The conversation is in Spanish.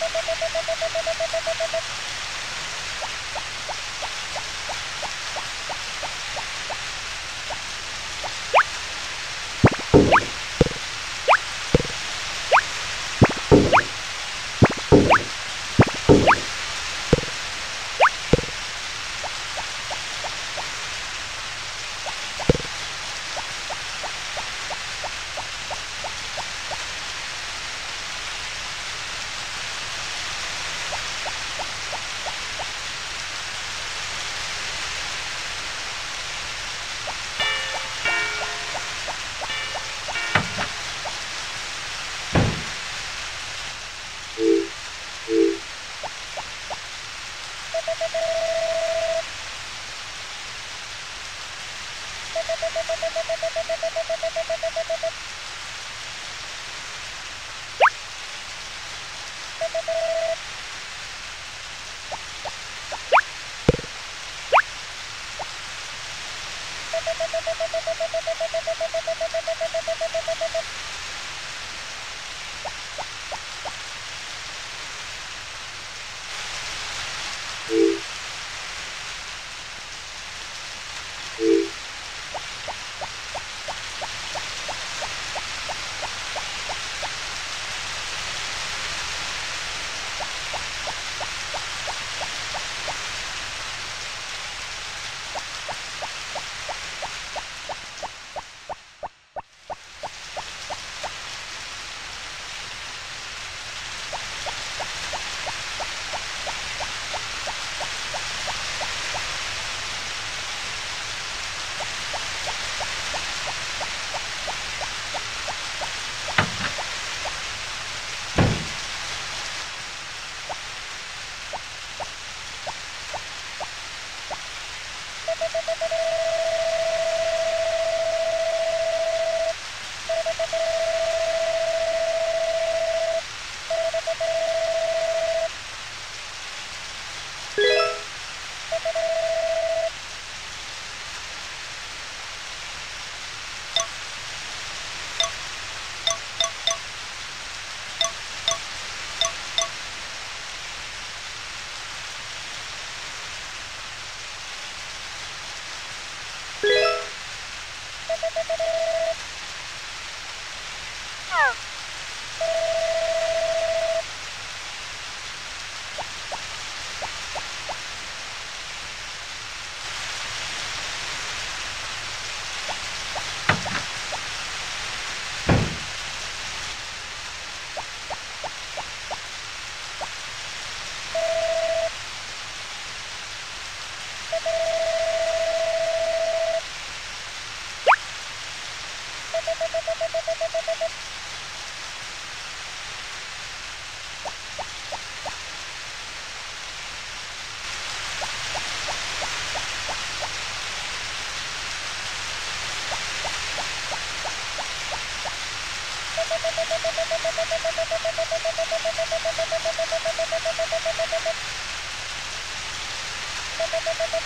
Thank